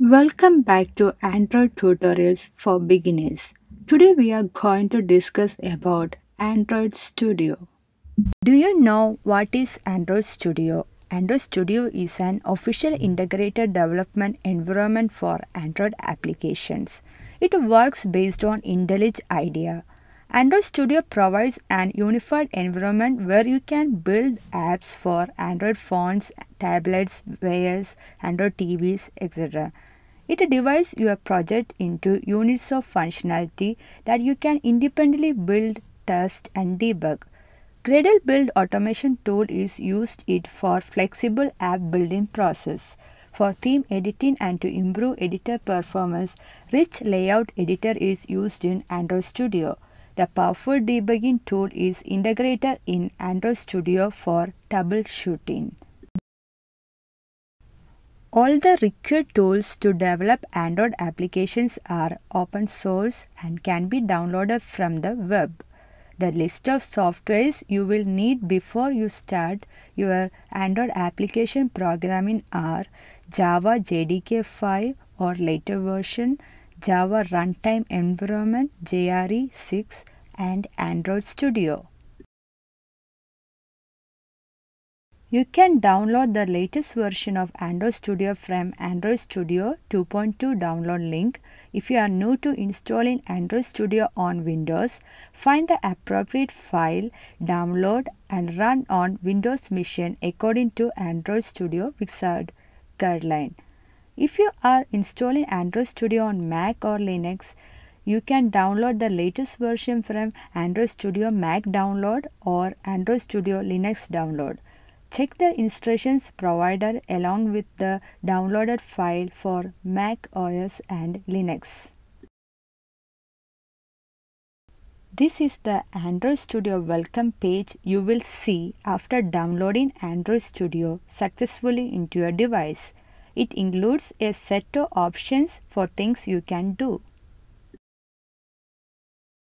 Welcome back to Android tutorials for beginners. Today we are going to discuss about Android Studio. Do you know what is Android Studio? Android Studio is an official integrated development environment for Android applications. It works based on IntelliJ IDEA. Android Studio provides an unified environment where you can build apps for Android phones, tablets, Wears, Android TVs, etc. It divides your project into units of functionality that you can independently build, test, and debug. Gradle Build automation tool is used it for flexible app building process. For theme editing and to improve editor performance, Rich Layout Editor is used in Android Studio. The powerful debugging tool is integrated in Android Studio for troubleshooting. All the required tools to develop Android applications are open source and can be downloaded from the web. The list of softwares you will need before you start your Android application programming are Java JDK 5 or later version, Java Runtime Environment JRE 6 and Android Studio. You can download the latest version of Android Studio from Android Studio 2.2 download link. If you are new to installing Android Studio on Windows, find the appropriate file, download and run on Windows machine according to Android Studio Wizard guideline. If you are installing Android Studio on Mac or Linux, you can download the latest version from Android Studio Mac download or Android Studio Linux download. Check the instructions provided along with the downloaded file for Mac OS and Linux. This is the Android Studio welcome page you will see after downloading Android Studio successfully into your device. It includes a set of options for things you can do.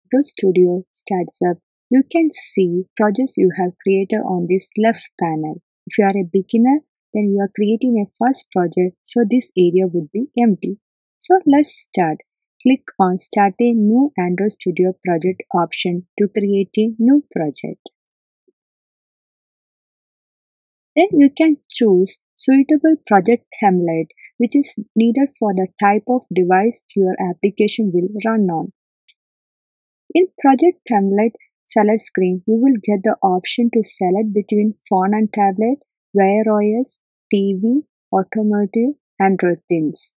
Android Studio starts up you can see projects you have created on this left panel. If you are a beginner, then you are creating a first project, so this area would be empty. So let's start. Click on Start a new Android Studio project option to create a new project. Then you can choose suitable project template which is needed for the type of device your application will run on. In project template, select screen, you will get the option to select between phone and tablet, Wear OS, TV, automotive, Android themes.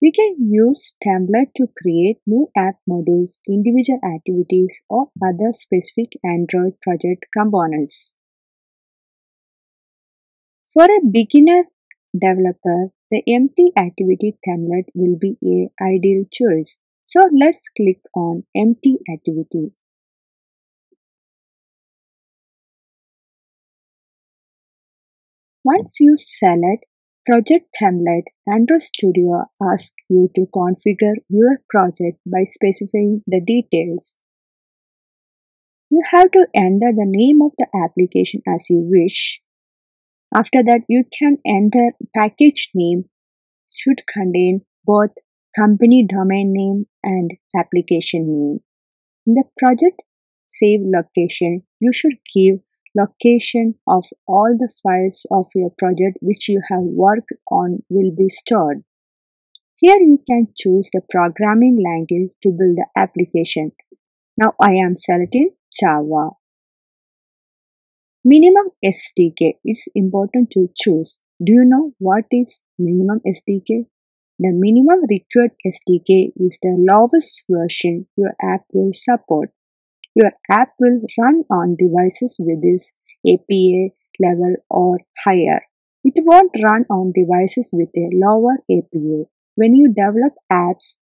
We can use template to create new app modules, individual activities, or other specific Android project components. For a beginner developer, the empty activity template will be a ideal choice. So let's click on empty activity. Once you select Project Template, Android Studio asks you to configure your project by specifying the details. You have to enter the name of the application as you wish. After that, you can enter package name should contain both company domain name and application name. In the project save location, you should give location of all the files of your project which you have worked on will be stored. Here you can choose the programming language to build the application. Now I am selecting Java. Minimum SDK. It's important to choose. Do you know what is minimum SDK? The minimum required SDK is the lowest version your app will support. Your app will run on devices with this API level or higher. It won't run on devices with a lower API. When you develop apps,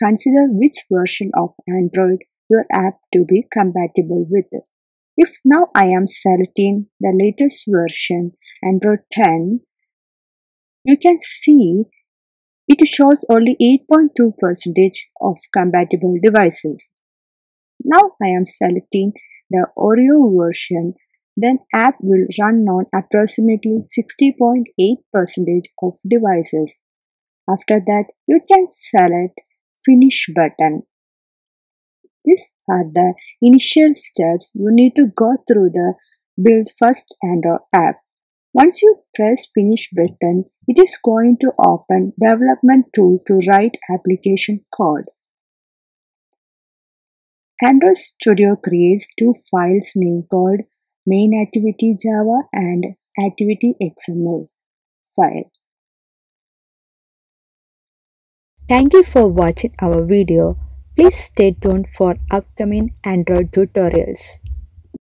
consider which version of Android your app to be compatible with. If now I am selecting the latest version, Android 10, you can see it shows only 8.2% of compatible devices. Now I am selecting the Oreo version then app will run on approximately 60.8% of devices. After that, you can select finish button. These are the initial steps you need to go through the build first Android app. Once you press finish button, it is going to open development tool to write application code. Android Studio creates two files named called main activity Java and activity XML file. Thank you for watching our video. Please stay tuned for upcoming Android tutorials.